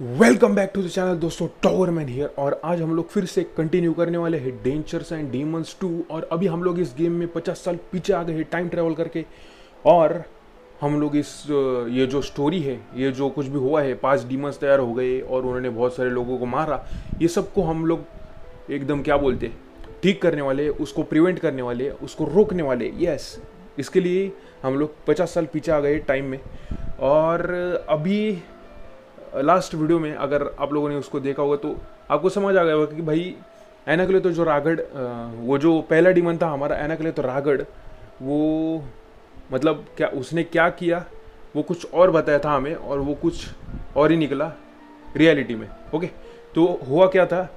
Welcome back to the channel दोस्तों Tower Man here और आज हम लोग फिर से कंटिन्यू करने वाले हैं डेंचर्स एंड डीमंस टू और अभी हम लोग इस गेम में 50 साल पीछे आ गए हैं टाइम ट्रेवल करके, और हम लोग इस ये जो स्टोरी है, ये जो कुछ भी हुआ है, पाँच डीमंस तैयार हो गए, और उन्होंने बहुत सारे लोगों को मारा, ये सबको हम लोग एकदम क्या बोलते ठीक करने वाले, उसको प्रिवेंट करने वाले, उसको रोकने वाले यस इसके लिए हम लोग पचास साल पीछे आ गए टाइम में, और अभी लास्ट वीडियो में अगर आप लोगों ने उसको देखा होगा तो आपको समझ आ गया होगा कि भाई एनाकले तो जो रागड़ वो जो पहला डीमन था हमारा एनाकले तो रागड़, वो मतलब क्या उसने क्या किया? वो कुछ और बताया था हमें और वो कुछ और ही निकला रियलिटी में ओके तो हुआ क्या था?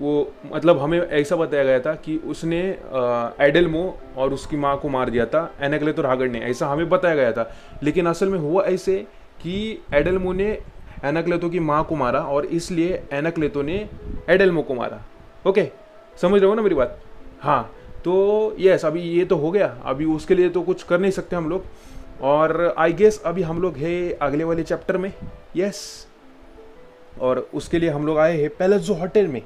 वो मतलब हमें ऐसा बताया गया था कि उसने एडलमो और उसकी माँ को मार दिया था एनाकले तो रागड़ ने, ऐसा हमें बताया गया था। लेकिन असल में हुआ ऐसे कि एडलमो ने एनाक्लेतो की माँ को मारा और इसलिए एनाक्लेतो ने एडलमो को मारा। ओके समझ रहे हो ना मेरी बात? हाँ। तो यस अभी ये तो हो गया। अभी उसके लिए तो कुछ कर नहीं सकते हम लोग। और आई गेस अभी हम लोग है अगले वाले चैप्टर में। यस और उसके लिए हम लोग आए हैं पैलेसो होटल में।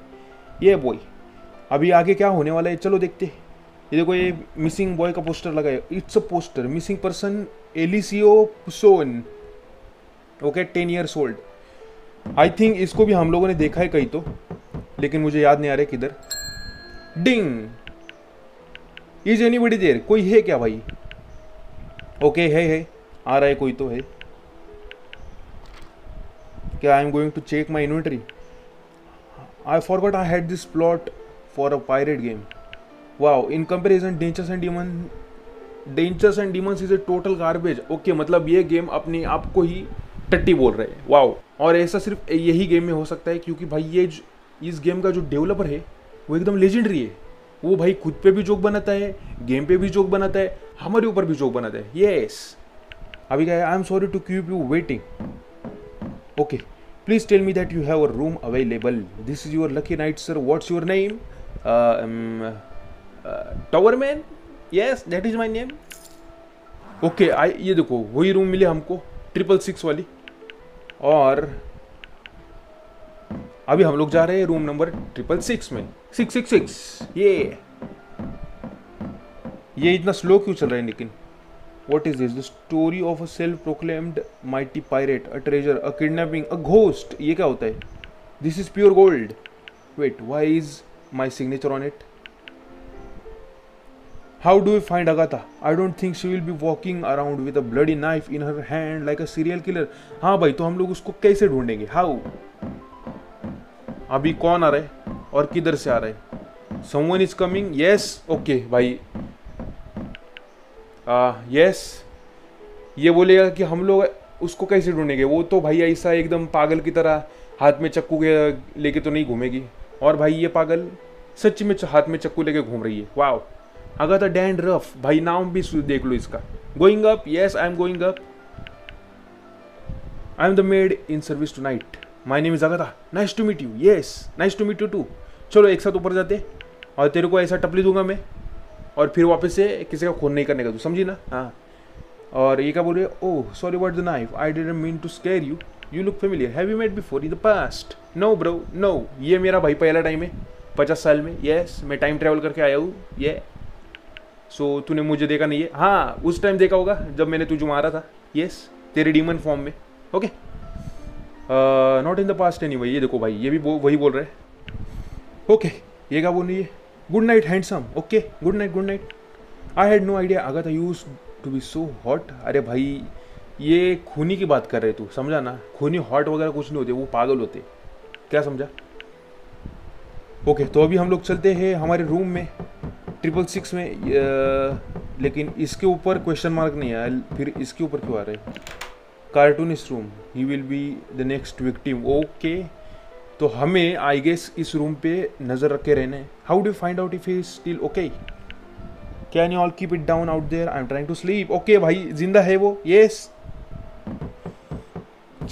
ये बॉय अभी आगे क्या होने वाला है? चलो देखते। ये देखो, ये मिसिंग बॉय का पोस्टर लगा है। It's a poster missing person Eliseo Puson okay ten years old I think इसको भी हम लोगों ने देखा है कहीं तो लेकिन मुझे याद नहीं आ रहा किधर। डिंग इज़ एनी बड़ी देर कोई है क्या भाई? ओके okay, है है। आ रहा है कोई तो है। क्या I am going to check my inventory I forgot I had this plot for a pirate game wow in comparison dungeons and demon dungeons and demons is a total garbage okay मतलब ये game अपने आप को ही टट्टी बोल रहे हैं। Wow. और ऐसा सिर्फ़ यही गेम में हो सकता है क्योंकि भाई ये इस गेम का जो डेवलपर है, वो एकदम लेजेंडरी है। वो भाई खुद पे भी जोक बनाता है गेम पे भी जोक बनाता है, हमारे ऊपर भी जोक बनाता है। यस अभी क्या है I am sorry to keep you waiting okay please tell me that you have a room available this is your lucky night sir what's your name Tower Man yes that is my name okay I ये देखो, वही room मिले हमको triple six वाली। और अभी हम लोग जा रहे हैं रूम नंबर ट्रिपल सिक्स में। सिक्स सिक्स सिक्स ये। ये इतना स्लो क्यों चल रहा है लेकिन what is this the story of a self proclaimed mighty pirate a treasure a kidnapping a ghost ये क्या होता है? This is pure gold wait why is my signature on it How do we find Agatha? I don't think she will be walking around with a bloody knife in her hand like a serial killer. हाँ भाई तो हम लोग उसको कैसे ढूंढेंगे? How अभी कौन आ रहा है? और किधर से आ रहा someone is coming yes okay भाई। यस ये बोलेगा कि हम लोग उसको कैसे ढूंढेंगे? वो तो भाई ऐसा एकदम पागल की तरह हाथ में चक्कू लेके तो नहीं घूमेगी। और भाई ये पागल सच में हाथ में चक्कू लेके घूम रही है। वाओ अगर तो डैंड रफ भाई नाम भी देख लो इसका। Going up yes I am going up I am the maid in service tonight my name is Agatha nice to meet you yes nice to meet you too चलो, एक साथ ऊपर जाते और तेरे को ऐसा टपली दूँगा मैं। और फिर वापस से किसी का खून नहीं करने का तू समझी ना? हाँ। और ये क्या बोल रहे ओह sorry what the knife I didn't mean to scare you you look familiar have you met before in the past no bro no ये मेरा भाई पहला टाइम है। पचास साल में। यस मैं टाइम ट्रैवल करके आया हूँ। ये सो so, तूने मुझे देखा नहीं है हाँ उस टाइम देखा होगा जब मैंने तुझे मारा था। यस तेरे डीमन फॉर्म में। Okay not in the past any ये देखो भाई ये भी वो- वही बोल रहे हैं। ओके ये क्या बोल रही है? Good night handsome okay good night good night I had no idea अगर used to be so hot अरे भाई ये खूनी की बात कर रहे तू समझा ना? खूनी हॉट वगैरह कुछ नहीं होते वो पागल होते। क्या समझा? ओके okay, तो अभी हम लोग चलते हैं हमारे रूम में। ट्रिपल सिक्स में लेकिन इसके ऊपर क्वेश्चन मार्क नहीं आया फिर इसके ऊपर क्यों आ रहा? है cartoonist room he will be the next victim okay तो हमें आई गेस इस रूम पे नज़र रख रहना how do find out if he still okay can you all keep it down out there I am trying to sleep okay भाई ज़िंदा है वो? Yes yes.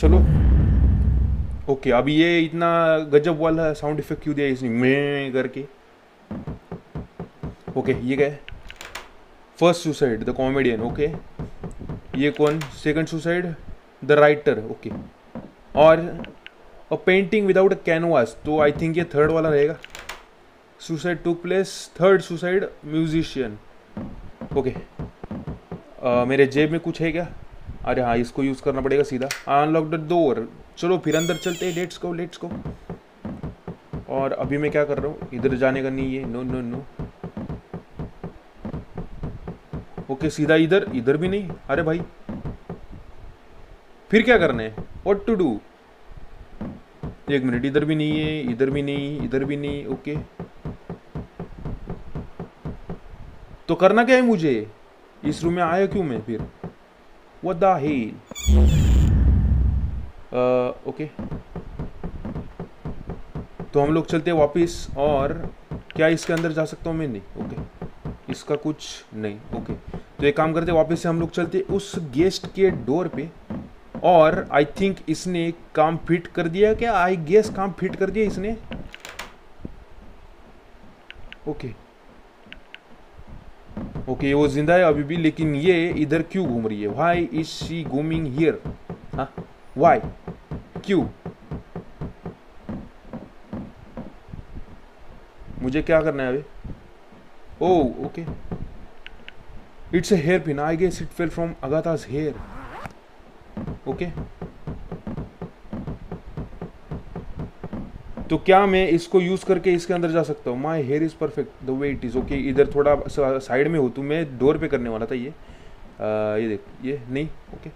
चलो। ओके okay, अभी ये इतना गजब वाला साउंड इफ़ेक्ट क्यों दिया इसने? मैं करके। ओके ये क्या है first suicide the comedian okay ये कौन? Second suicide the writer okay और a painting without a canvas तो आई थिंक ये थर्ड वाला रहेगा। Suicide two place third suicide musician okay मेरे जेब में कुछ है क्या? अरे हाँ इसको यूज़ करना पड़ेगा सीधा। अनलॉक द डोर चलो फिर अंदर चलते हैं लेट्स गो लेट्स गो और अभी मैं क्या कर रहा हूँ? इधर जाने का नहीं है नो नो नो ओके, सीधा इधर इधर भी नहीं। अरे भाई, फिर क्या करना? है वॉट टू डू एक मिनट, इधर भी नहीं है, इधर भी नहीं, इधर भी नहीं, ओके। तो करना क्या है मुझे? इस रूम में आया क्यों मैं फिर? The hell? ओके। तो हम लोग चलते हैं वापस और क्या इसके अंदर जा सकता हूँ मैं? नहीं, ओके। इसका कुछ नहीं, ओके। तो एक काम करते वापस से हम लोग चलते उस गेस्ट के डोर पे। और आई थिंक इसने काम फिट कर दिया क्या? आई गेस काम फिट कर दिया इसने। ओके ओके वो ज़िंदा है अभी भी, लेकिन ये इधर क्यों घूम रही है? वाई इज़ शी घूमिंग हियर वाई क्यों मुझे क्या करना है अभी? ओ okay it's a hair pin I guess it fell from Agatha's hair okay तो क्या मैं इसको यूज़ करके इसके अंदर जा सकता हूँ? My hair is perfect the way it is okay इधर थोड़ा साइड में हो तो मैं डोर पे करने वाला था ये। आ, ये देख ये नहीं ओके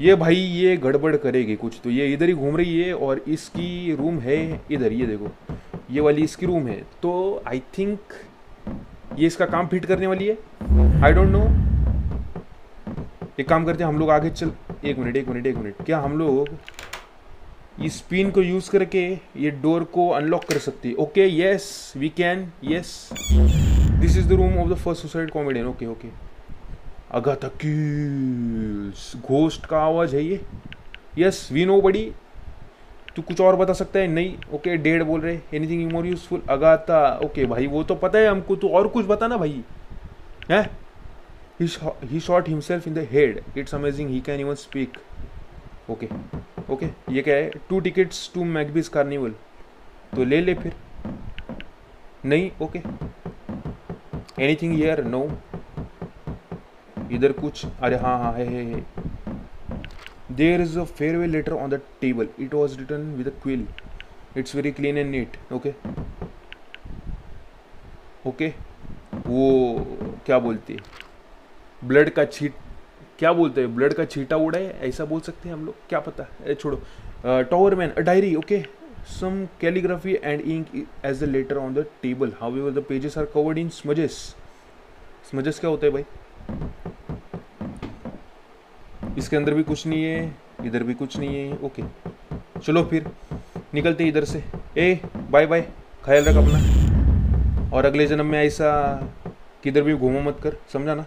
ये भाई ये गड़बड़ करेगी कुछ तो। ये इधर ही घूम रही है और इसकी रूम है इधर ये देखो। ये वाली इसकी रूम है। तो आई थिंक ये इसका काम फिट करने वाली है। आई डोंट नो एक काम करते हैं, हम लोग आगे चल। एक मिनट एक मिनट एक मिनट। क्या हम लोग इस पिन को यूज़ करके ये डोर को अनलॉक कर सकती okay yes we can yes this is the room of the first suicide comedian okay okay Agatha ghost का आवाज़ है ये। यस वी नो बड़ी तू कुछ और बता सकता है? नहीं। ओके डेढ़ बोल रहे। Anything more useful Agatha okay भाई, वो तो पता है हमको। तू और कुछ बता ना भाई। है? He shot himself in the head it's amazing he can even speak okay okay ये क्या है? Two tickets to Magbee's carnival तो ले ले फिर। नहीं? ओके एनीथिंग हियर नो इधर कुछ? अरे हाँ हाँ है है है। There is a farewell letter on the table it was written with a quill it's very clean and neat okay okay वो क्या बोलते ब्लड का छीट क्या बोलते हैं? ब्लड का छीटा उड़ा है? ऐसा बोल सकते हैं हम लोग? क्या पता? है छोड़ो। Tower Man a diary okay calligraphy and ink as the letter on the table however the pages are covered in smudges smudges क्या होता है भाई? इसके अंदर भी कुछ नहीं है, इधर भी कुछ नहीं है ओके चलो फिर, निकलते इधर से. ए बाय बाय ख्याल रख अपना. और अगले जन्म में ऐसा किधर भी घूमो मत कर, समझा ना?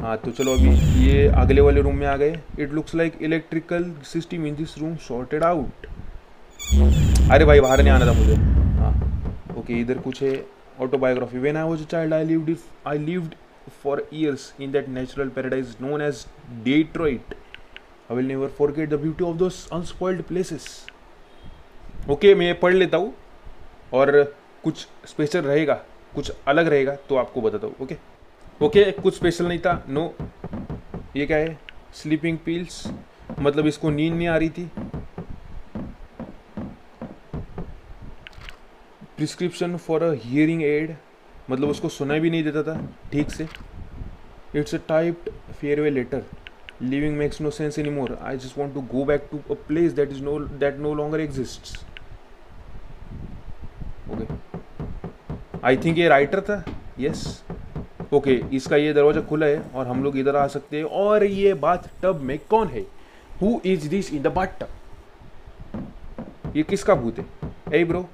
हाँ तो चलो अभी ये अगले वाले रूम में आ गए. It looks like electrical system in this room shorted out अरे भाई, बाहर नहीं आना था मुझे. हाँ ओके इधर कुछ है. Autobiography when I was a child I lived I lived for years in that natural paradise known as Detroit I will never forget the beauty of those unspoiled places okay मैं पढ़ लेता हूँ और कुछ special रहेगा कुछ अलग रहेगा तो आपको बताता हूँ ओके okay? ओके okay, कुछ स्पेशल नहीं था नो ये क्या है? स्लीपिंग पिल्स मतलब इसको नींद नहीं आ रही थी। Prescription for a hearing aid मतलब उसको सुना भी नहीं देता था ठीक से। It's a typed farewell letter living makes no sense any more I just want to go back to a place that is no that no longer exist okay I think ये राइटर था? Yes yes. Okay इसका ये दरवाज़ा खुला है और हम लोग इधर आ सकते हैं। और ये बाथ टब में कौन है? Who is this in the bath tub ये किसका भूत है? Ay bro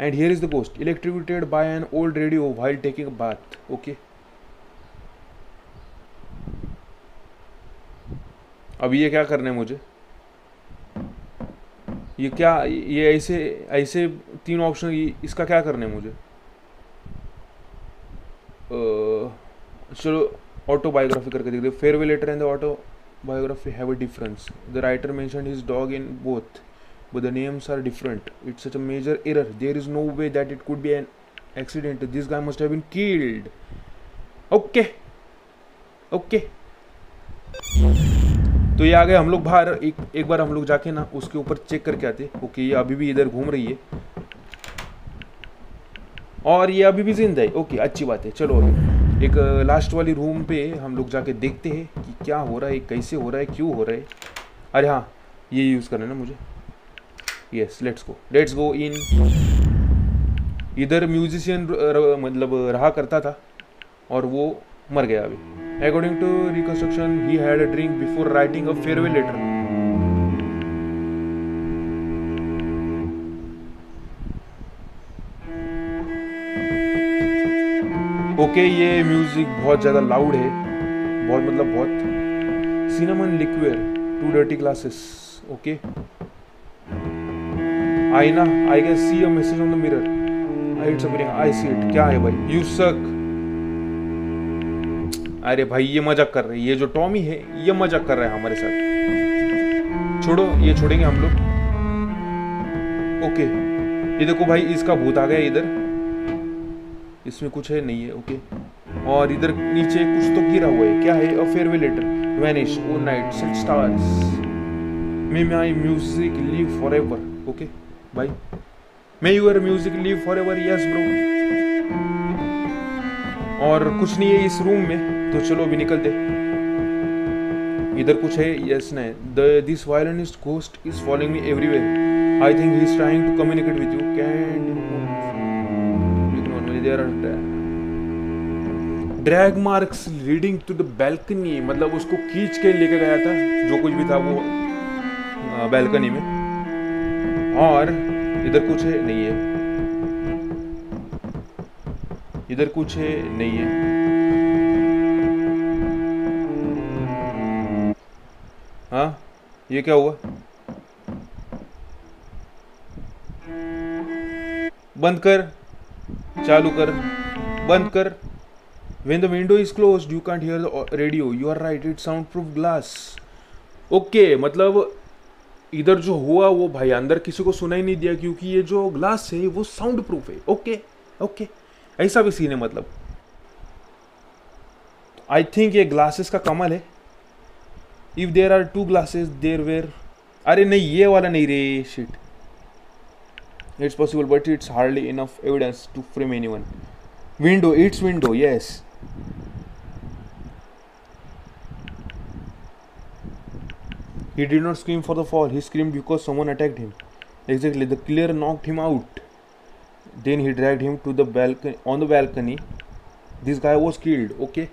and here is the post electrocuted by an old radio while taking bath okay अब ये क्या करना है मुझे? ये क्या, ये ऐसे ऐसे तीन ऑप्शन इसका क्या करना है मुझे? चलो ऑटो बायोग्राफी करके देख दे farewell letter and the autobiography have a difference the writer mention his dog in both but the names are different it's a major error there is no way that it could be an accident this guy must have been killed okay okay तो ये आ गए, हम लोग बाहर, एक एक बार हम लोग जाके ना उसके ऊपर चेक करके आते ओके, ये अभी भी इधर घूम रही है। और ये अभी भी ज़िंदा है। ओके, अच्छी बात है। चलो अभी एक लास्ट वाली रूम पे हम लोग जाके देखते हैं कि क्या हो रहा है, कैसे हो रहा है, क्यों हो रहा है। अरे हाँ ये यूज़ करना है ना मुझे। Yes let's go let's go in इधर म्यूजिशियन मतलब रहा करता था और वो मर गया अभी। According to reconstruction he had a drink before writing a farewell letter okay okay, ये म्यूज़िक बहुत ज़्यादा लाउड है। बहुत मतलब बहुत cinnamon liqueur two dirty glasses okay I ना I can see a message on the mirror I it's appearing I see it क्या है भाई? यू सक अरे भाई, ये मज़ाक कर रहे हैं। ये जो टॉमी है, ये मज़ाक कर रहा है हमारे साथ। छोड़ो, ये छोड़ेंगे हम लोग। ओके। ये देखो भाई, इसका भूत आ गया इधर। इसमें कुछ है, नहीं है, ओके। और इधर नीचे कुछ तो गिरा हुआ है। क्या है? A farewell letter vanish O night set stars may my music live forever okay. भाई may your music live forever yes bro और कुछ नहीं है इस रूम में। तो चलो अभी निकलते इधर कुछ है yes the this violinist ghost is following me everywhere I think he is trying to communicate with you can drag marks leading to the balcony मतलब उसको खींच के लेके गया था, जो कुछ भी था वो बैल्कनी में। और इधर कुछ है, नहीं है। इधर कुछ है, नहीं हाँ। ये क्या हुआ? बंद कर चालू कर बंद कर। When the window is closed you can't hear the radio. You are right it's soundproof glass. Okay okay, मतलब इधर जो हुआ वो भाई अंदर किसी को सुनाई नहीं दिया क्योंकि ये जो ग्लास है वो साउंड प्रूफ है। ओके ओके ऐसा भी सीन है मतलब। आई थिंक ये ग्लासेस का कमल है। if there are two glasses there were अरे नहीं ये वाला नहीं रे shit it's possible but it's hardly enough evidence to frame anyone window it's window yes he did not scream for the fall he screamed because someone attacked him exactly the killer knocked him out then he dragged him to the balcony on the balcony this guy was killed okay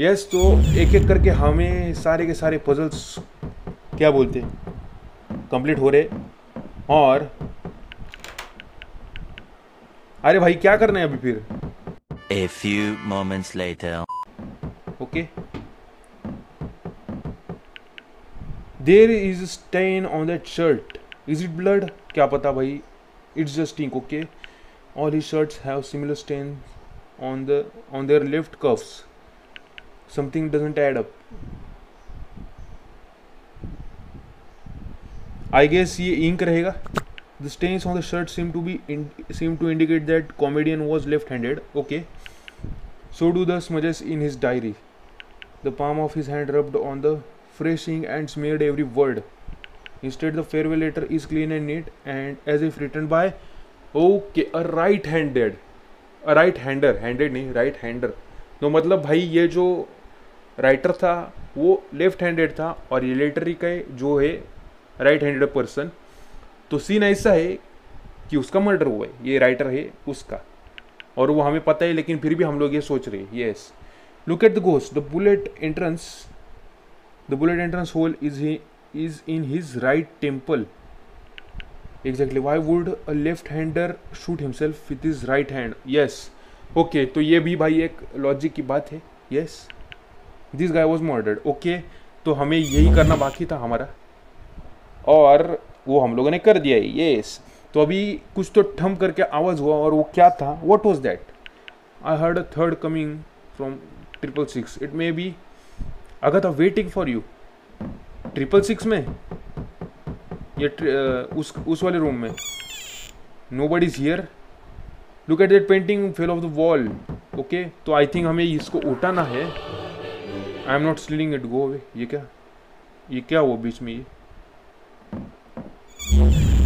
Yes तो एक एक करके हमें सारे के सारे puzzles क्या बोलते कंप्लीट हो रहे। और अरे भाई क्या करना है अभी फिर? A few moments later okay there is stain on that shirt is it blood क्या पता भाई। It's just ink okay all the shirts have similar stain on the on their left cuffs Something doesn't add up. I guess ये ink रहेगा The stains on the shirt seem to be in, seem to indicate that comedian was left-handed. Okay. So do the smudges in his diary. The palm of his hand rubbed on the fresh ink and smeared every word. Instead, the farewell letter is clean and neat and as if written by okay a right-handed a right hander handed नहीं right hander तो मतलब भाई ये जो writer था, वो left handed था और ये लेटरी का जो है राइट हैंडेड पर्सन तो सीन ऐसा है कि उसका मर्डर हुआ है, ये राइटर है उसका। और वो हमें पता है, लेकिन फिर भी हम लोग ये सोच रहे हैं yes look at the ghost the bullet entrance the bullet entrance hole is he is in his right temple exactly why would a left hander shoot himself with his right hand yes okay तो ये भी भाई एक logic की बात है yes this guy was murdered okay तो हमें यही करना बाकी था हमारा। और वो हम लोगों ने कर दिया है येस तो अभी कुछ तो ठम करके आवाज़ हुआ और वो क्या था? What was that I heard a third coming from triple six it may be अगर था waiting for you triple six में? ये uh, उस उस वाले रूम में। Nobody is here look at that painting fell off the wall okay तो I think हमें इसको उठाना है। I am not sliding it go away ये क्या? ये क्या हुआ बीच में ये?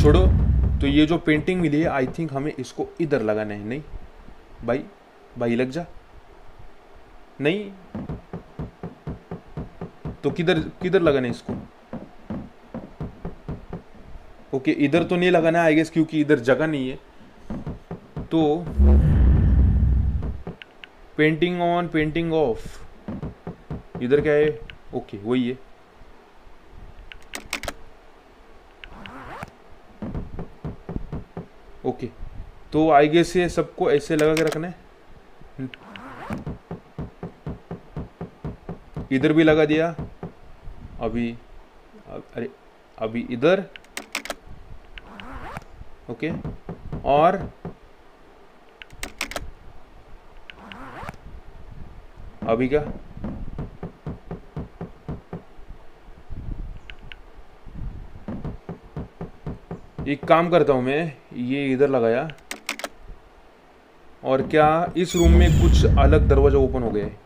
छोड़ो। तो ये जो पेंटिंग मिली है आई थिंक हमें इसको इधर लगाना है। नहीं? भाई भाई लग जा। नहीं? तो किधर किधर लगाना है इसको? ओके okay, इधर तो नहीं लगाना है आई गेस क्योंकि इधर जगह नहीं है। तो पेंटिंग ऑन पेंटिंग ऑफ़ इधर क्या है? ओके, वही है। ओके तो आई गेस ये सबको ऐसे लगा के रखना है। इधर भी लगा दिया। अभी, अरे, अभी इधर। ओके, और अभी क्या? एक काम करता हूँ मैं, ये इधर लगाया। और क्या इस रूम में कुछ अलग दरवाज़ा ओपन हो गया है?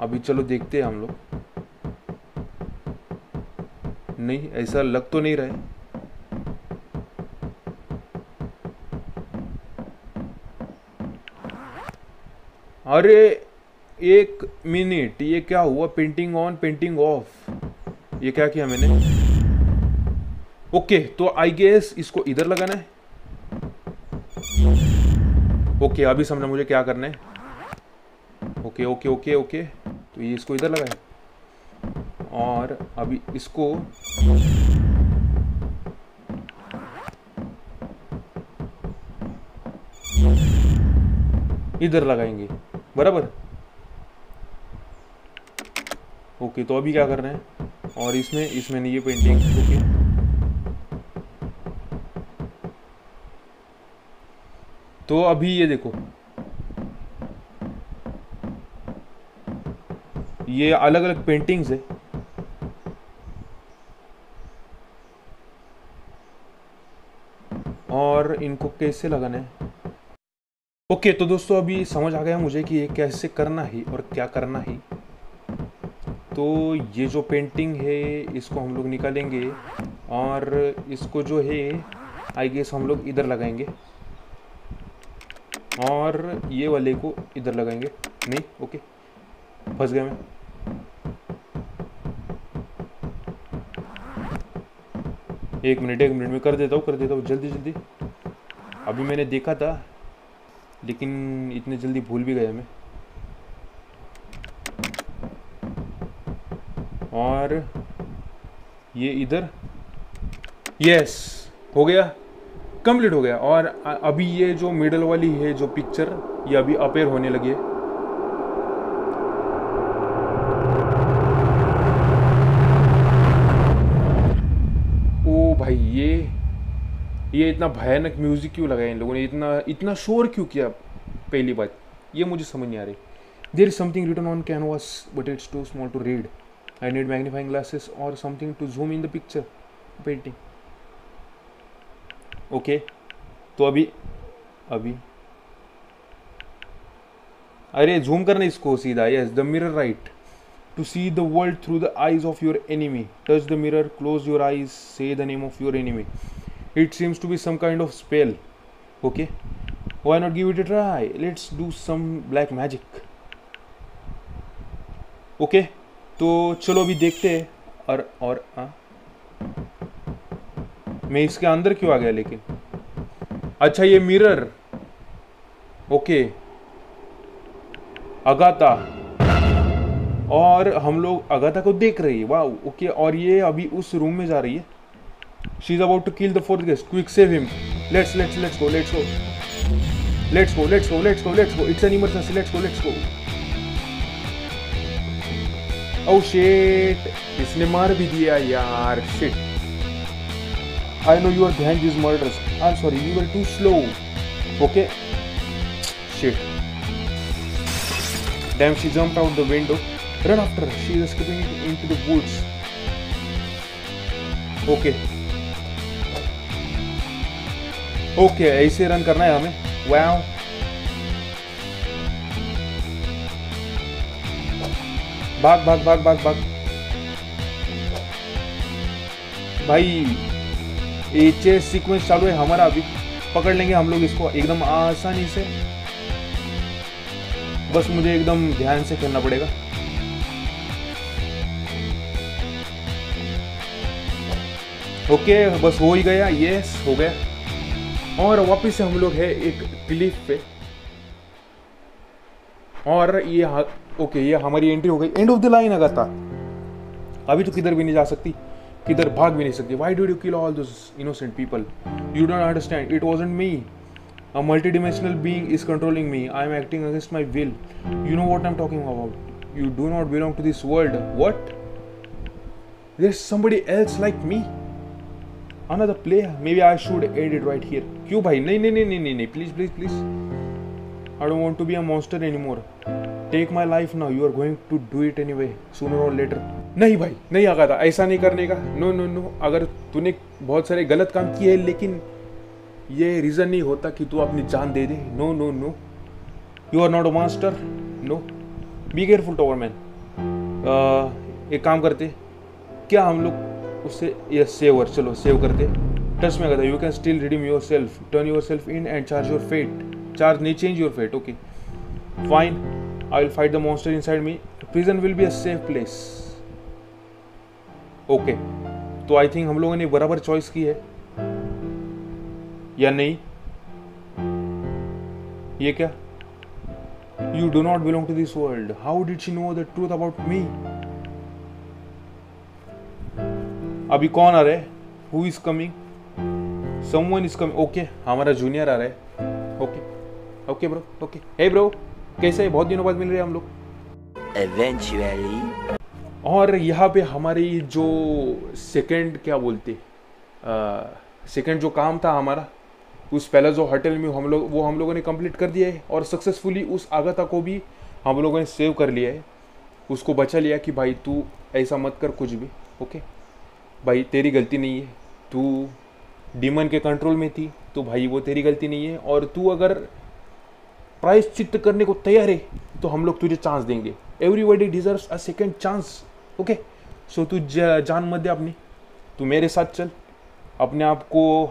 अभी चलो देखते हैं हम लोग। नहीं, ऐसा लग तो नहीं रहा अरे, एक मिनट, ये क्या हुआ? पेंटिंग ऑन पेंटिंग ऑफ़ ये क्या किया मैंने? ओके okay, तो आई गेस इसको इधर लगाना है। ओके okay, अभी समझना मुझे क्या करना है? ओके ओके ओके ओके तो ये इसको इधर लगाए। और अभी इसको इधर लगाएँगे बराबर? ओके तो अभी क्या करना है? और इसमें इसमें नहीं ये पेंटिंग ओके। तो अभी ये देखो। ये अलग अलग पेंटिंग्स है। और इनको कैसे लगाना है? ओके तो दोस्तों अभी समझ आ गया मुझे कि ये कैसे करना है और क्या करना है। तो ये जो पेंटिंग है, इसको हम लोग निकालेंगे और इसको जो है आई गेस हम लोग इधर लगाएँगे। और ये वाले को इधर लगाएँगे। नहीं, ओके। फंस गया मैं। एक मिनट एक मिनट में कर देता हूँ, कर देता हूँ। जल्दी जल्दी। अभी मैंने देखा था, लेकिन इतने जल्दी भूल भी गया मैं। और ये इधर। यस हो गया। कंप्लीट हो गया। और अभी ये जो मिडल वाली है, जो पिक्चर ये अभी अपेयर होने लगी है। ओ भाई, ये ये इतना भयानक म्यूज़िक क्यों लगाया इन लोगों ने? इतना इतना शोर क्यों किया पहली बात? ये मुझे समझ नहीं आ रही। There is something written on canvas but it's too small to read I need magnifying glasses or something to zoom in the picture painting okay तो अभी अभी। अरे जूम करना इसको सीधा yes the mirror right to see the world through the eyes of your enemy touch the mirror close your eyes say the name of your enemy it seems to be some kind of spell okay why not give it it let's do some black magic okay तो चलो अभी देखते हैं। और और आ? मैं इसके अंदर क्यों आ गया लेकिन? अच्छा ये मिरर ओके अगाता और हम लोग अगाता को देख रही है। वाह ओके और ये अभी उस रूम में जा रही है। She is about to kill the fourth guest quick save him let's let's let's go let's go let's go let's go let's go let's go it's an emergency let's go let's go oh shit इसने मार भी दिया यार. Shit I know you are behind these murders. I'm sorry, you were too slow. Okay? Shit. Damn, she jumped out the window. Run after her. She is escaping into the woods. Okay. Okay ऐसे run करना है हमें wow भाग भाग भाग भाग भाग भाई एच सीक्वेंस चालू है, हमारा अभी पकड़ लेंगे हम लोग इसको एकदम आसानी से। बस मुझे एकदम ध्यान से खेलना पड़ेगा। ओके, बस हो ही गया यस हो गया। और वापस से हम लोग है एक क्लिफ पे। और ये ओके, ये हमारी एंट्री हो गई। एंड ऑफ़ द लाइन अगर था। अभी तो किधर भी नहीं जा सकती। इधर भाग भी नहीं सकती। Why do you kill all this innocent people you don't understand it wasn't me a multidimensional being is controlling me I am acting against my will you know what I am talking about you do not belong to this world what there somebody else like me in the play maybe I should add it right here Q भाई? नहीं नहीं नहीं नहीं नहीं please please please I don't want to be a monster anymore take my life now you are going to do it anyway sooner or later नहीं भाई, नहीं आगा था। ऐसा नहीं करने का। नो नो नो अगर तूने बहुत सारे गलत काम किए हैं, लेकिन ये रीज़न नहीं होता कि तू अपनी जान दे दे। No no no you are not a master no be careful tower man एक काम करते। क्या हम लोग उससे, ये सेवर चलो सेव करते। टच में कहता you can still redeem yourself turn yourself in and charge your fate charge नहीं change your fate okay fine I will fight the monster inside me prison will be a safe place okay तो I think हम लोगों ने बराबर choice की है। या नहीं? ये क्या? You do not belong to this world how did she know the truth about me अभी कौन आ रहा है? Who is coming someone is coming okay हमारा जूनियर आ रहा है। Okay okay bro okay hey bro कैसे है? बहुत दिनों बाद मिल रहे हैं हम लोग। Eventually. और यहाँ पे हमारी जो सेकंड क्या बोलते सेकंड जो काम था हमारा, उस पहला जो होटल में हम लोग, वो हम लोगों ने कंप्लीट कर दिया है और सक्सेसफुली उस आगता को भी हम लोगों ने सेव कर लिया है। उसको बचा लिया कि भाई तू ऐसा मत कर कुछ भी ओके भाई तेरी गलती नहीं है। तू डीमन के कंट्रोल में थी तो भाई वो तेरी गलती नहीं है। और तू अगर प्राइस चित्त करने को तैयार है तो हम लोग तुझे चांस देंगे। Everybody deserve a second chance okay so तू जान मत दे अपनी। तू मेरे साथ चल। अपने आप को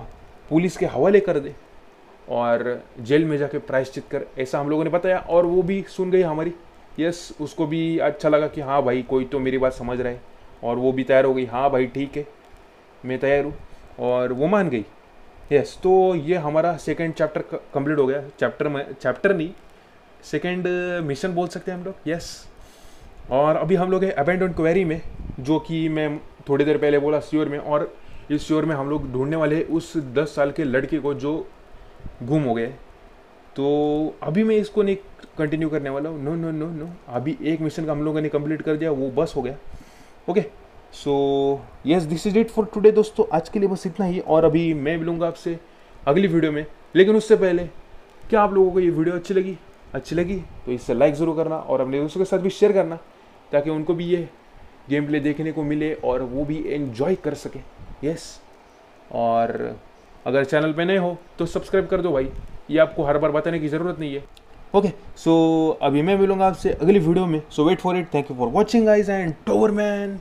पुलिस के हवाले कर दे। और जेल में जाके प्रायश्चित कर। ऐसा हम लोगों ने बताया और वो भी सुन गई हमारी। यस उसको भी अच्छा लगा कि हाँ भाई, कोई तो मेरी बात समझ रहा है। और वो भी तैयार हो गई। हाँ भाई, ठीक है। मैं तैयार हूँ। और वो मान गई। यस तो ये हमारा सेकेंड चैप्टर कंप्लीट हो गया। चैप्टर में चैप्टर नहीं सेकेंड मिशन बोल सकते हैं हम लोग। यस और अभी हम लोग हैं अबेंडन क्वेरी में, जो कि मैं थोड़ी देर पहले बोला श्योर में, और इस श्योर में हम लोग ढूँढने वाले उस दस साल के लड़के को जो गुम हो गए। तो अभी मैं इसको नहीं कंटिन्यू करने वाला हूँ। नो नो नो नो अभी एक मिशन का हम लोगों ने कंप्लीट कर दिया, वो बस हो गया। Okay so yes this is it for today दोस्तों। आज के लिए बस इतना ही, और अभी मैं मिलूँगा आपसे अगली वीडियो में। लेकिन उससे पहले, क्या आप लोगों को ये वीडियो अच्छी लगी? अच्छी लगी? तो इससे लाइक ज़रूर करना, और अपने दोस्तों के साथ भी शेयर करना। ताकि उनको भी ये गेम प्ले देखने को मिले और वो भी इन्जॉय कर सकें। यस और अगर चैनल पे नए हो तो सब्सक्राइब कर दो भाई। ये आपको हर बार बताने की ज़रूरत नहीं है। ओके सो अभी मैं मिलूँगा आपसे अगली वीडियो में। So wait for it thank you for watching eyes and tower man